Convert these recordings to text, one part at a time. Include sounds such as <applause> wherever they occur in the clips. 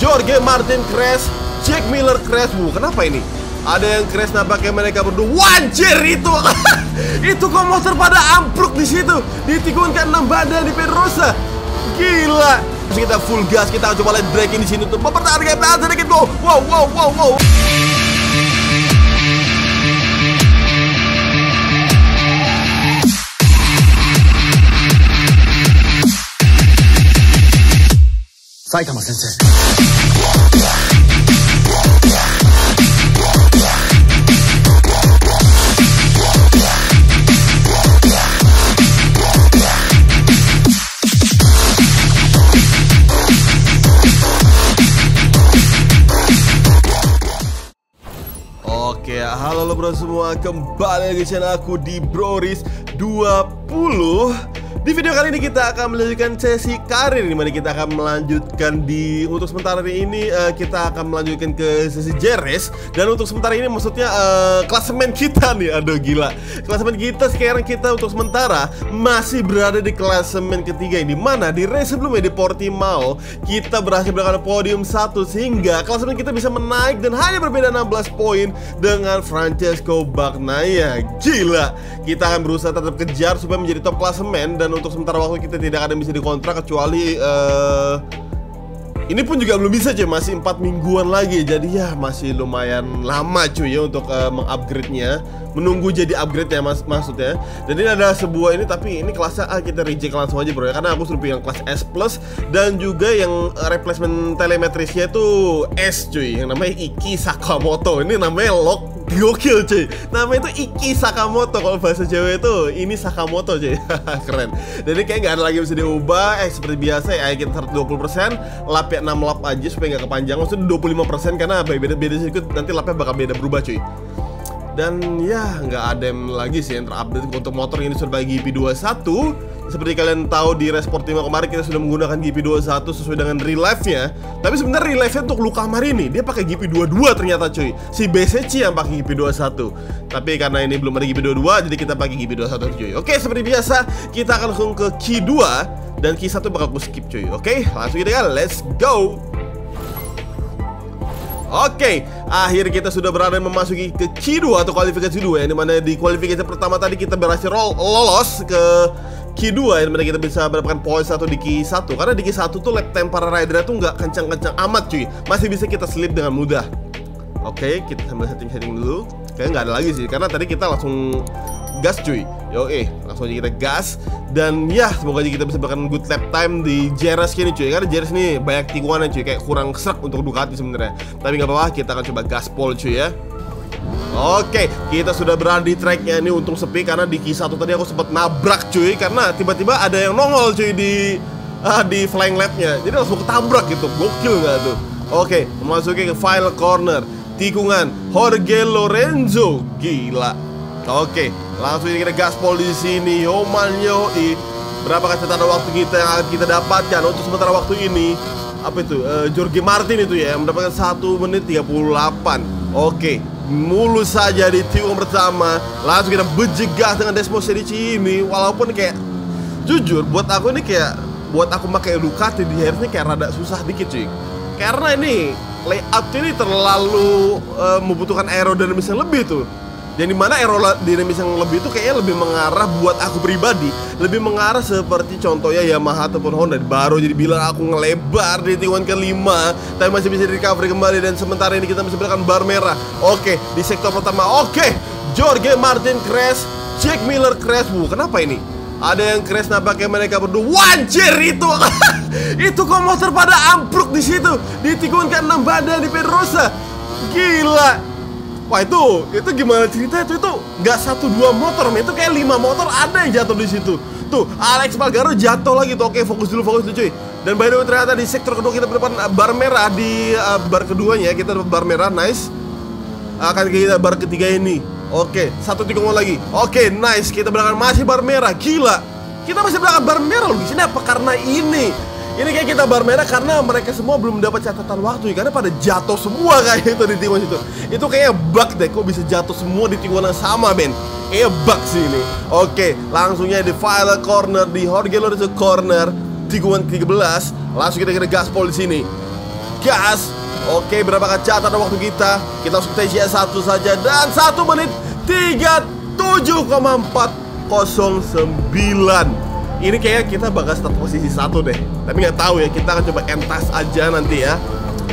Jorge Martin crash, Jack Miller crash. Wuh, kenapa ini? Ada yang crash nampaknya mereka berdua. Wanjir itu. <laughs> itu kok pada ambruk di situ. Di tikungan ke-6 badan di Pedrosa. Gila. Terus kita full gas, kita coba lihat braking di sini untuk mempertahankan tahan sedikit go. Wow, wow, wow, wow. Saitama 先 halo semua, kembali lagi channel aku di Broris 20 Di video kali ini kita akan melanjutkan sesi karir. Di mana kita akan melanjutkan di, untuk sementara ini eh, Kita akan melanjutkan ke sesi Jeres Dan untuk sementara ini maksudnya eh, klasemen kita nih, aduh gila. Klasemen kita sekarang kita untuk sementara masih berada di klasemen ketiga ini. Mana di race sebelumnya di Portimao Kita berhasil mendapatkan podium 1 Sehingga klasemen kita bisa menaik dan hanya berbeda 16 poin dengan Francesco Bagnaia. Gila. Kita akan berusaha tetap kejar supaya menjadi top klasemen dan untuk sementara waktu kita tidak ada yang bisa dikontrak kecuali eh ini pun juga belum bisa cuy, masih 4 mingguan lagi. Jadi ya masih lumayan lama cuy ya untuk eh, mengupgrade-nya. Menunggu jadi upgrade ya mas maksudnya. Dan ini ada sebuah ini tapi ini kelasnya A. Kita reject langsung aja bro ya. Karena aku suruh yang kelas S plus. Dan juga yang replacement telemetrisnya itu S cuy. Yang namanya Iki Sakamoto. Ini namanya lock Gokil cuy Namanya itu Iki Sakamoto Kalau bahasa Jawa itu. Ini Sakamoto cuy <laughs> Keren. Dan ini kayak nggak ada lagi yang bisa diubah. Eh seperti biasa ya kita 120% Lap ya 6 lap aja supaya nggak kepanjangan Maksudnya 25% karena ya? Beda-beda sedikit Nanti lapnya bakal beda berubah cuy. Dan ya nggak ada yang lagi sih yang terupdate untuk motor ini sudah bagi GP21 Seperti kalian tahu di Race Portimao kemarin kita sudah menggunakan GP21 sesuai dengan real life-nya. Tapi sebenarnya real life-nya untuk Luca Marini dia pakai GP22 ternyata cuy. Si BCC yang pakai GP21 Tapi karena ini belum ada GP22 jadi kita pakai GP21 cuy. Oke seperti biasa kita akan langsung ke Q2 Dan Q1 bakal aku skip cuy. Oke langsung kita ya let's go! Oke, akhir kita sudah berada memasuki ke Q2 atau kualifikasi 2 ya Di mana di kualifikasi pertama tadi kita berhasil lolos ke Q2 ya Di mana kita bisa mendapatkan poin 1 di Q1 Karena di Q1 tuh lap time para rider tuh nggak kencang-kencang amat cuy. Masih bisa kita slip dengan mudah. Oke, kita sambil setting-setting dulu. Kayaknya nggak ada lagi sih, karena tadi kita langsung gas cuy. Yo eh, langsung aja kita gas. Dan ya, semoga aja kita bisa bahkan good lap time di Jerez ini cuy. Karena Jerez ini banyak tikungannya cuy, kayak kurang serak untuk Ducati sebenarnya. Tapi nggak apa-apa, kita akan coba gaspol cuy ya Oke, kita sudah berada di tracknya ini untung sepi karena di Q1 tadi aku sempat nabrak cuy Karena tiba-tiba ada yang nongol cuy di ah, di flying lapnya Jadi langsung ketabrak gitu, gokil nggak tuh Oke, memasuki ke final corner Tikungan Jorge Lorenzo Gila Oke, langsung kita gaspol di sini. Yoman yoi. Berapa catatan waktu kita yang akan kita dapatkan untuk sementara waktu ini? Apa itu? Eh, Jorge Martin itu ya, yang mendapatkan 1 menit 38. Oke, mulus saja di tikungan pertama. Langsung kita berjegas dengan Desmo Serici ini. Walaupun kayak jujur, buat aku ini kayak buat aku pakai Ducati di harusnya kayak rada susah dikit cuy. Karena ini layout ini terlalu eh, membutuhkan aerodinamis yang lebih tuh. Yang di mana aerodinamis yang lebih itu kayaknya lebih mengarah buat aku pribadi. Lebih mengarah seperti contohnya Yamaha ataupun Honda. Baru jadi bilang aku ngelebar di tikungan kelima Tapi masih bisa di recovery kembali. Dan sementara ini kita bisa berikan bar merah. Oke, di sektor pertama. Oke, Jorge Martin crash Jack Miller crash. Wuh, kenapa ini? Ada yang crash nampaknya mereka berdua. Wanjir itu. <laughs> Itu kok motor pada ambruk di situ. Di tikungan ke-6 badan di Pedrosa Gila Wah itu, itu gimana cerita itu? Itu nggak satu dua motor, itu kayak lima motor ada yang jatuh di situ. Tuh, Alex Palgaro jatuh lagi tuh. Oke, fokus dulu, fokus dulu cuy. Dan by the way ternyata di sektor kedua kita berdepan bar merah di uh, bar keduanya kita dapat bar merah, nice. Akan kita bar ketiga ini. Oke, satu tikungan lagi. Oke, nice. Kita berangkat masih bar merah. Gila. Kita masih berangkat bar merah loh di sini apa karena ini? Ini kayak kita bar merah karena mereka semua belum mendapat catatan waktu ya. Karena pada jatuh semua kayak <laughs> itu di tikungan itu Itu kayaknya bug deh, kok bisa jatuh semua di tikungan yang sama Ben Kayaknya bug sih ini. Oke, langsungnya di final corner, di Jorge Lorenzo corner Tikungan 13 Langsung kita kira gaspol di sini. Gas! Oke berapa catatan waktu kita? Kita langsung stage 1 saja Dan 1 menit 37,409 Ini kayaknya kita bakal start posisi 1 deh. Tapi nggak tahu ya kita akan coba entas aja nanti ya.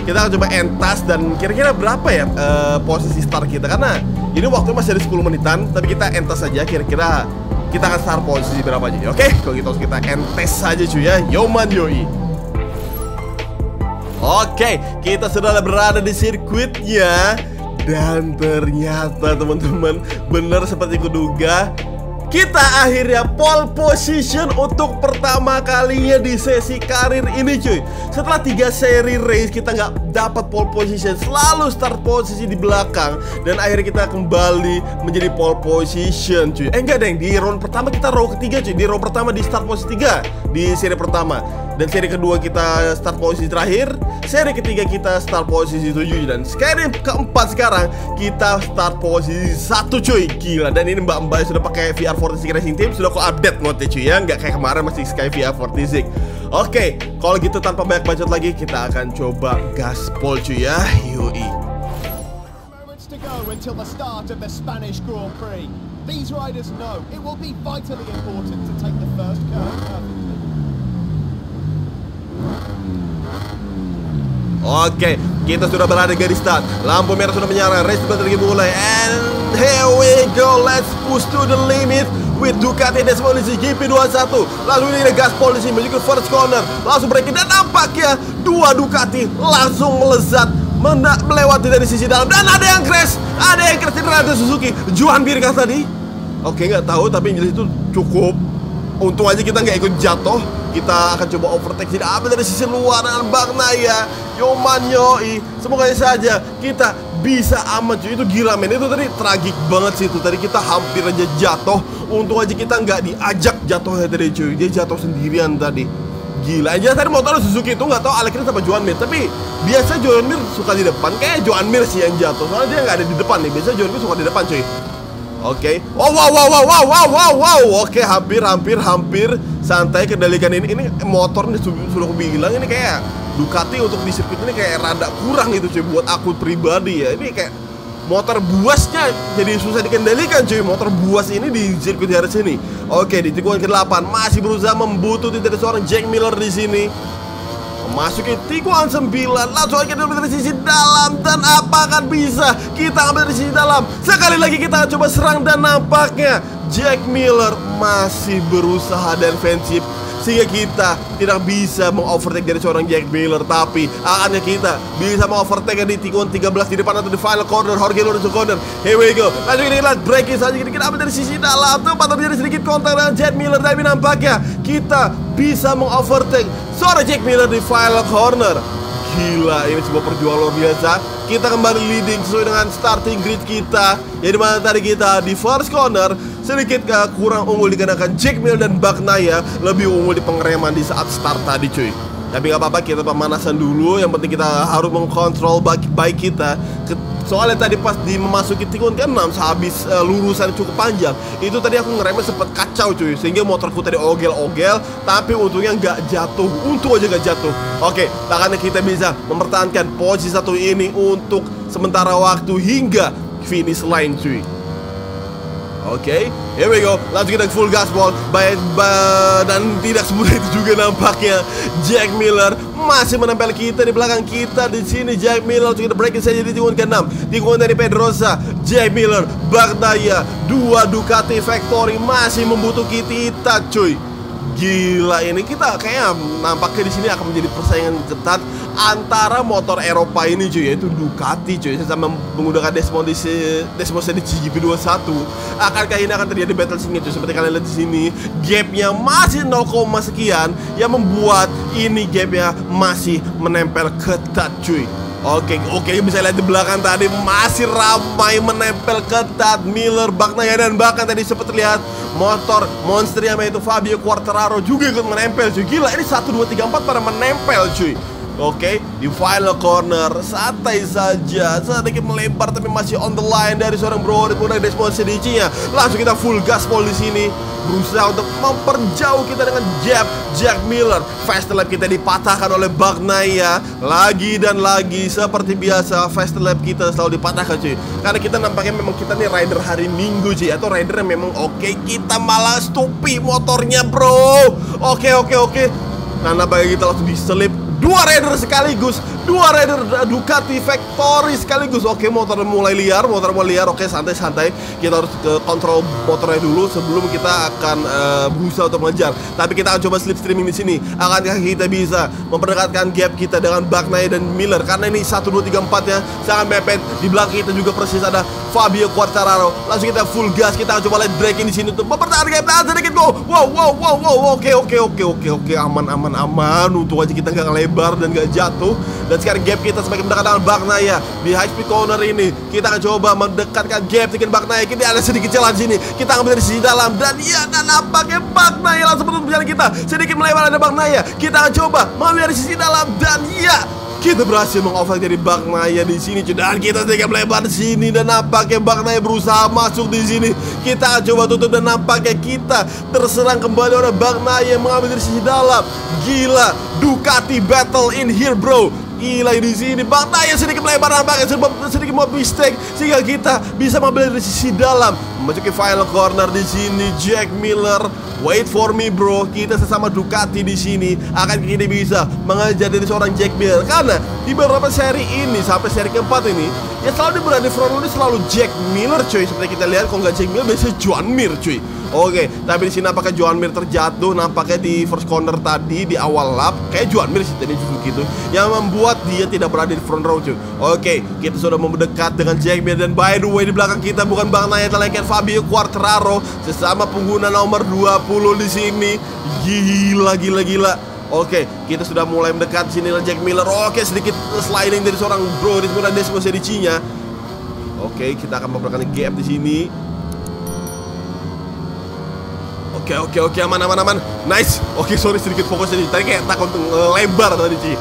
Kita akan coba entas dan kira-kira berapa ya uh, posisi start kita? Karena ini waktu masih ada 10 menitan tapi kita entas saja kira-kira kita akan start posisi berapa aja oke kalau gitu kita entes saja cuy ya. Yoman yoi Oke, kita sudah berada di sirkuitnya. Dan ternyata teman-teman Benar seperti kuduga kita akhirnya pole position untuk pertama kalinya di sesi karir ini cuy. Setelah tiga seri race kita nggak dapat pole position. Selalu start posisi di belakang Dan akhirnya kita kembali menjadi pole position cuy. Eh enggak deng, di round pertama kita row ketiga cuy. Di row pertama di start posisi tiga Di seri pertama Dan seri kedua kita start posisi terakhir. Seri ketiga kita start posisi 7 Dan seri keempat sekarang kita start posisi satu cuy. Gila, dan ini mbak-mbak sudah pakai VR 46 Racing Team. Sudah kok update mode cuy ya? Nggak kayak kemarin masih Sky VR 46 Oke, kalau gitu tanpa banyak bacot lagi kita akan coba gaspol cuy ya. Yoi. To. Oke, kita sudah berada di garis start. Lampu merah sudah menyala, race sebentar lagi mulai. And here we go, let's push to the limit with Ducati Desmolisi GP21. Langsung ini gas polisi menuju first corner, langsung breaking dan nampaknya dua Ducati langsung melezat melewati dari sisi dalam dan ada yang crash, ada yang crash di Renato Suzuki. Juan Birkas tadi. Oke, nggak tahu tapi jelas itu cukup. Untung aja kita nggak ikut jatuh kita akan coba overtake. Tidak ambil dari sisi luar dengan Bang Naya Yoman Yoi Semoga saja kita bisa aman cuy. Itu gila men. Itu tadi tragik banget sih itu. Tadi kita hampir aja jatuh. Untung aja kita nggak diajak jatuhnya tadi cuy. Dia jatuh sendirian tadi. Gila. Aja tadi motor Suzuki itu nggak tahu Alekris sama Joan Mir. Tapi biasa Joan Mir suka di depan. Kayak Joan Mir sih yang jatuh. Soalnya dia nggak ada di depan nih. Biasa Joan Mir suka di depan cuy Oke. Okay. Oh wow wow wow wow wow wow wow. Oke, okay, hampir hampir hampir santai kendalikan ini. Ini motor ini sudah aku bilang ini kayak Ducati untuk di sirkuit ini kayak rada kurang gitu cuy buat aku pribadi ya. Ini kayak motor buasnya jadi susah dikendalikan cuy motor buas ini di sirkuit harus ini. Oke, di tikungan ke-8 masih berusaha membutuhkan dari seorang Jack Miller di sini. Memasuki tikungan 9 Langsung aja dari sisi dalam Dan apa akan bisa Kita ambil dari sisi dalam? Sekali lagi kita coba serang Dan nampaknya Jack Miller masih berusaha defensif sehingga kita tidak bisa mengovertake dari seorang Jack Miller tapi akhirnya kita bisa mengovertake di tikungan 13 di depan atau di final corner Jorge Lorenzo corner. Here we go. Lanjut kita lihat breaking saja. Kita, ambil dari sisi dalam. Tempat terjadi sedikit kontak dengan Jack Miller. Tapi nampaknya kita bisa mengovertake seorang Jack Miller di final corner. Gila, ini sebuah perjuangan luar biasa. Kita kembali leading sesuai dengan starting grid kita. Jadi mana tadi kita di first corner sedikit uh, kurang unggul dikarenakan Jack Mill dan Bagnaya lebih unggul di pengereman di saat start tadi cuy. Tapi nggak apa-apa kita pemanasan dulu. Yang penting kita harus mengkontrol baik baik kita. Soalnya tadi pas di memasuki tikungan ke-6 sehabis uh, lurusan cukup panjang Itu tadi aku ngeremnya sempat kacau cuy Sehingga motorku tadi ogel-ogel Tapi untungnya nggak jatuh Untung aja nggak jatuh Oke, takkannya kita bisa mempertahankan posisi satu ini Untuk sementara waktu hingga finish line cuy Oke, okay, here we go. Langsung kita full gaspol. Baik, ba dan tidak semudah itu juga nampaknya. Jack Miller masih menempel kita di belakang kita di sini. Jack Miller kita breaking saja di tikungan ke-6. Tikungan dari Pedrosa. Jack Miller, Bagdaya, dua Ducati Factory masih membutuhkan kita, cuy. Gila ini kita kayak nampaknya di sini akan menjadi persaingan ketat antara motor Eropa ini cuy yaitu Ducati cuy sama menggunakan Desmos Desmosnya di GP21 akankah ini akan terjadi battle singkat cuy seperti kalian lihat di sini gapnya masih 0, sekian yang membuat ini gapnya masih menempel ketat cuy Oke, oke bisa lihat di belakang tadi masih ramai menempel ketat Miller, Bagnaya dan bahkan tadi sempat terlihat motor monster yang yaitu Fabio Quartararo juga ikut menempel cuy. Gila, ini 1 2 3 4 pada menempel cuy. Oke, di final corner santai saja, sedikit melebar tapi masih on the line dari seorang bro kemudian Desmond Sedicinya. Langsung kita full gaspol di sini, berusaha untuk memperjauh kita dengan jab Jack Miller. Fast lap kita dipatahkan oleh Bagnaya lagi dan lagi seperti biasa fast lap kita selalu dipatahkan cuy. Karena kita nampaknya memang kita nih rider hari Minggu cuy atau rider yang memang oke kita malah stupi motornya bro. Oke oke oke. Nah, nampaknya kita langsung diselip Dua rider sekaligus Dua rider Ducati Factory sekaligus. Oke motor mulai liar Motor mulai liar. Oke santai-santai. Kita harus ke kontrol motornya dulu Sebelum kita akan uh, berusaha untuk mengejar. Tapi kita akan coba slipstreaming di sini. Akankah kita bisa Memperdekatkan gap kita dengan Bagnaya dan Miller? Karena ini 1, 2, 3, 4 ya. Sangat mepet. Di belakang kita juga persis ada Fabio Quartararo. Langsung kita full gas. Kita akan coba lihat braking di sini Untuk mempertahankan gap. Dan sedikit go Wow wow wow wow. Oke oke oke oke oke. Aman aman aman. Untuk aja kita nggak lebar dan gak jatuh. Dan sekarang gap kita semakin mendekat dengan Bagnaya di high speed corner ini kita akan coba mendekatkan gap dengan Bagnaya kita ada sedikit jalan sini. Kita akan dari sisi dalam. Dan ya dan nampaknya Bagnaya langsung menutup jalan kita. Sedikit melebar ada Bagnaya kita akan coba mengambil dari sisi dalam. Dan ya kita berhasil mengovertake dari Bagnaya di sini dan kita sedikit melebar di sini dan nampaknya Bagnaya berusaha masuk di sini. Kita coba tutup dan nampaknya kita terserang kembali oleh Bagnaya yang mengambil dari sisi dalam. Gila, Ducati battle in here bro. Gila di sini Bang Naya sedikit melebar nampaknya sedikit mau mistake sehingga kita bisa mengambil dari sisi dalam memasuki final corner di sini Jack Miller wait for me bro. Kita sesama Ducati di sini. Akan kita bisa mengajar dari seorang Jack Miller. Karena di beberapa seri ini sampai seri keempat ini ya selalu berada di front ini selalu Jack Miller cuy. Seperti kita lihat kalau nggak Jack Miller biasanya Juan Mir cuy Oke, tapi di sini apakah Joan Mir terjatuh? Nampaknya di first corner tadi di awal lap kayak Joan Mir sih tadi justru gitu yang membuat dia tidak berada di front row cuy. Oke, kita sudah mendekat dengan Jack Mir dan by the way di belakang kita bukan Bang Naya melainkan Fabio Quartararo sesama pengguna nomor 20 di sini. Gila gila gila. Oke, kita sudah mulai mendekat sini Jack Miller. Oke, sedikit sliding dari seorang bro di sebelah Desmo Sedicinya. Oke, kita akan memberikan gap di sini. Oke oke oke. Aman aman aman. Nice. Oke sorry sedikit fokus tadi Tadi kayak takut lebar tadi Ci.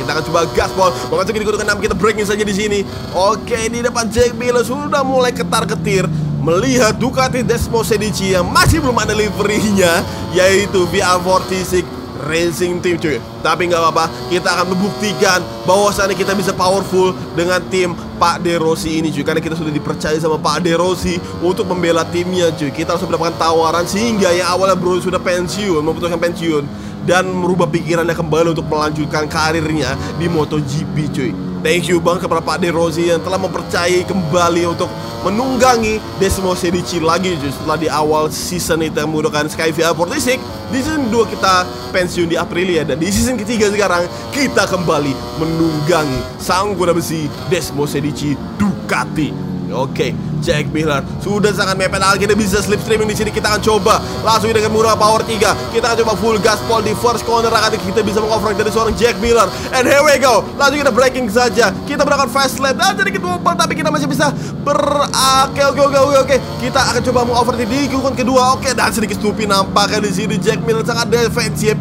Kita akan coba gaspol memasuki di kedudukan 6 kita breaking saja di sini. Oke, di depan Jack Miller sudah mulai ketar-ketir. Melihat Ducati Desmo Sedici yang masih belum ada liverynya yaitu VR46 Racing Team cuy. Tapi nggak apa-apa Kita akan membuktikan bahwasannya kita bisa powerful dengan tim Pak De Rossi ini cuy. Karena kita sudah dipercaya sama Pak De Rossi Untuk membela timnya cuy. Kita harus mendapatkan tawaran Sehingga yang awalnya bro sudah pensiun Memutuskan pensiun Dan merubah pikirannya kembali untuk melanjutkan karirnya Di MotoGP cuy Thank you bang kepada Pak De Rossi yang telah mempercayai kembali untuk menunggangi Desmo Sedici lagi setelah di awal season itu yang menggunakan Sky VR46 di season 2 kita pensiun di Aprilia dan di season ketiga sekarang kita kembali menunggangi sang kuda besi Desmo Sedici Ducati Oke, Jack Miller sudah sangat mepet. Hal kita bisa slipstreaming di sini. Kita akan coba langsung dengan murah power 3 kita akan coba full gaspol di first corner. Akan kita bisa mengovertake dari seorang Jack Miller and here we go. Langsung kita breaking saja. Kita berangkat fast lap. Dan kita lupa tapi kita masih bisa ber oke oke oke oke. Kita akan coba mengovertake di gungkun kedua. Oke dan sedikit stupi nampaknya di sini. Jack Miller sangat defensif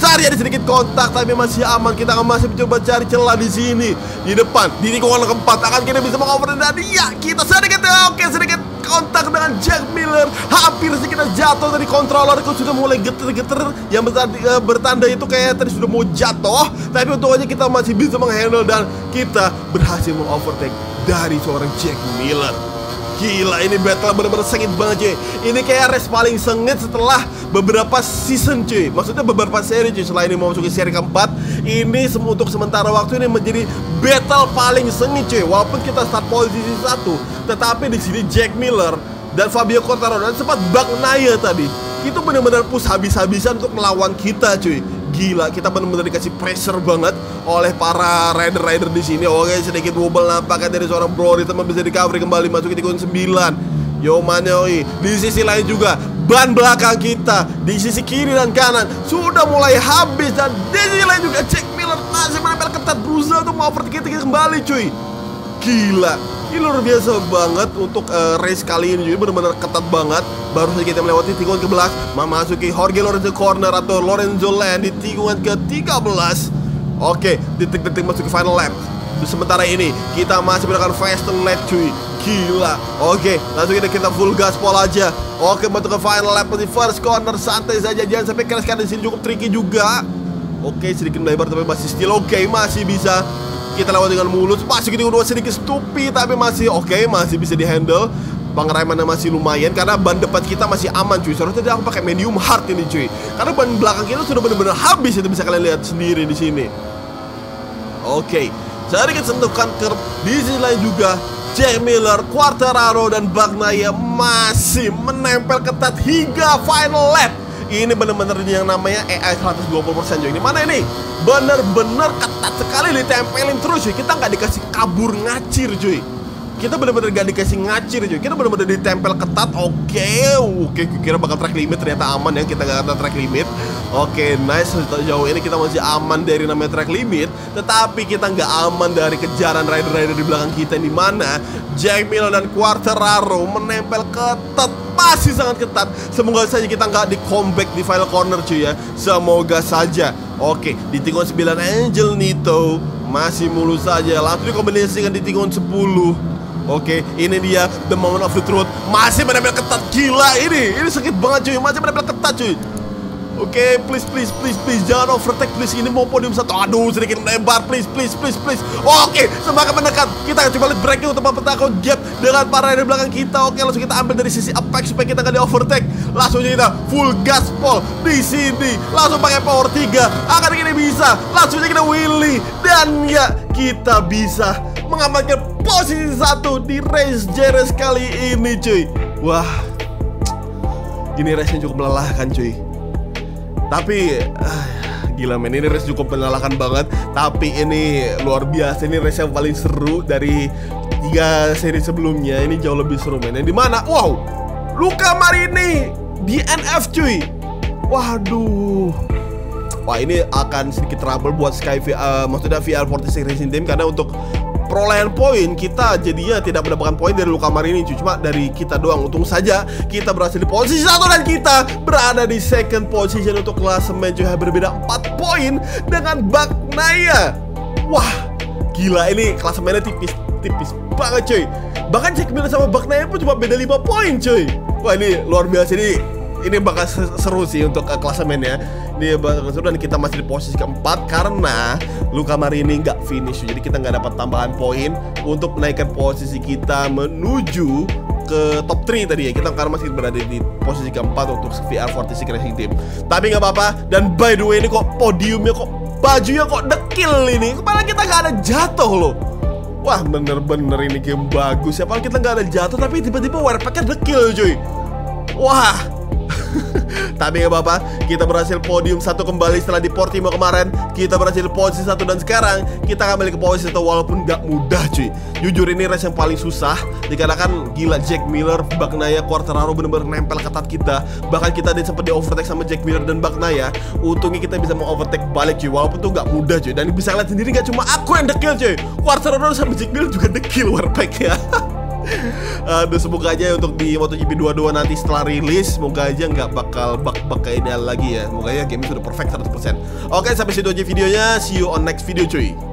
cari ada sedikit kontak tapi masih aman. Kita akan masih mencoba cari celah di sini. Di depan di tikungan keempat. Akan kita bisa mengoper dan ya kita sedikit oke sedikit kontak dengan Jack Miller. Hampir sih kita jatuh dari controller itu sudah mulai geter-geter. Yang bertanda, bertanda itu kayak tadi sudah mau jatuh. Tapi untuk aja kita masih bisa menghandle dan kita berhasil mengovertake dari seorang Jack Miller Gila ini battle bener-bener sengit banget cuy. Ini kayak race paling sengit setelah beberapa season cuy. Maksudnya beberapa seri cuy Setelah ini mau masuk ke seri keempat. Ini untuk sementara waktu ini menjadi battle paling sengit cuy. Walaupun kita start posisi satu Tetapi di sini Jack Miller dan Fabio Quartararo dan sempat Naya tadi itu benar-benar push habis-habisan untuk melawan kita cuy gila kita benar-benar dikasih pressure banget oleh para rider-rider di sini. Oke sedikit wobble nampaknya dari seorang Brody teman bisa di recovery kembali masuk ke tikungan 9 Yo Manoi di sisi lain juga ban belakang kita di sisi kiri dan kanan sudah mulai habis. Dan di sisi lain juga Jack Miller masih menempel ketat. Berusaha untuk mau kita kembali cuy. Gila ini luar biasa banget untuk uh, race kali ini juga benar-benar ketat banget. Baru saja kita melewati tikungan ke-11, memasuki Jorge Lorenzo Corner atau Lorenzo Land di tikungan ke-13. Oke, detik-detik masuk ke final lap. Sementara ini kita masih menggunakan fast lap cuy. Gila. Oke, langsung kita kita full gaspol aja. Oke, masuk ke final lap di first corner santai saja jangan sampai karena di sini cukup tricky juga. Oke, sedikit melebar tapi masih still oke, masih bisa kita lewat dengan mulus. Masih gitu dua sedikit stupid tapi masih oke, masih bisa dihandle. Pengeremannya masih lumayan karena ban depan kita masih aman cuy. Seharusnya tadi aku pakai medium hard ini cuy. Karena ban belakang kita sudah benar-benar habis itu bisa kalian lihat sendiri di sini. Oke, sedikit sentuhkan curb di sisi lain juga Jack Miller, Quartararo dan Bagnaia masih menempel ketat hingga final lap. Ini benar-benar yang namanya AI 120% cuy. Ini mana ini? Bener-bener ketat sekali ditempelin terus cuy. Kita nggak dikasih kabur ngacir cuy kita bener-bener gak dikasih ngacir cuy kita bener-bener ditempel ketat. Oke okay. oke. Okay, kira bakal track limit ternyata aman ya. Kita gak ada track limit. Oke okay, nice. Sejauh ini kita masih aman dari namanya track limit. Tetapi kita nggak aman dari kejaran rider-rider di belakang kita di mana? Jack dan Quartararo menempel ketat masih sangat ketat semoga saja kita nggak di comeback di final corner cuy ya semoga saja Oke, di tikungan 9 Angel Nito masih mulus saja. Langsung dikombinasikan di tikungan 10. Oke, ini dia the moment of the truth. Masih menempel ketat gila ini. Ini sakit banget cuy. Masih menempel ketat cuy. Oke, please, please, please, please, jangan overtake, please. Ini mau podium satu. Aduh, sedikit lebar, please, please, please, please. Oke, semakin mendekat. Kita coba lihat braking untuk mempertahankan gap dengan para di belakang kita. Oke, langsung kita ambil dari sisi apex supaya kita nggak di overtake. Langsung kita full gaspol di sini. Langsung pakai power 3. Akan ini bisa. Langsung kita wheelie dan ya kita bisa mengamankan posisi satu di race JRS kali ini, cuy. Wah, ini race-nya cukup melelahkan, cuy. Tapi ah, gila men ini race cukup melelahkan banget. Tapi ini luar biasa ini race yang paling seru dari tiga seri sebelumnya. Ini jauh lebih seru men. Di mana? Wow Luka Marini di NF cuy. Waduh. Wah ini akan sedikit trouble buat Sky uh, maksudnya VR46 Racing Team karena untuk perolehan poin kita jadinya tidak mendapatkan poin dari Luka Marini cuma dari kita doang. Untung saja kita berhasil di posisi satu dan kita berada di second position untuk klasemen cuy berbeda 4 poin dengan Bagnaia wah gila ini klasemennya tipis tipis banget cuy. Bahkan Jack Miller sama Bagnaia pun cuma beda 5 poin cuy. Wah ini luar biasa ini ini bakal seru sih untuk uh, klasemennya. Ini bakal seru dan kita masih di posisi keempat Karena Luka Marini nggak finish. Jadi kita nggak dapat tambahan poin Untuk menaikkan posisi kita menuju ke top 3 tadi ya. Kita karena masih berada di posisi keempat untuk VR46 Racing Team. Tapi nggak apa-apa. Dan by the way ini kok podiumnya kok Bajunya kok dekil ini. Kepala kita nggak ada jatuh loh. Wah bener-bener ini game bagus ya. Padahal kita nggak ada jatuh Tapi tiba-tiba wearpacknya dekil cuy. Wah <laughs> Tapi gak apa-apa, kita berhasil podium satu kembali setelah di Portimo kemarin. Kita berhasil posisi satu dan sekarang kita kembali ke posisi satu walaupun gak mudah cuy. Jujur ini race yang paling susah Dikarenakan gila Jack Miller, Bagnaia, Quartararo bener-bener nempel ketat kita. Bahkan kita sempat di overtake sama Jack Miller dan Bagnaia Untungnya kita bisa mau overtake balik cuy Walaupun tuh gak mudah cuy. Dan bisa lihat sendiri gak cuma aku yang dekil cuy. Quartararo sama Jack Miller juga dekil warpack ya <laughs> Aduh semoga aja untuk di MotoGP 22 nanti setelah rilis Semoga aja nggak bakal bug-bug kayak lagi ya. Semoga aja game sudah perfect 100% Oke sampai situ aja videonya. See you on next video cuy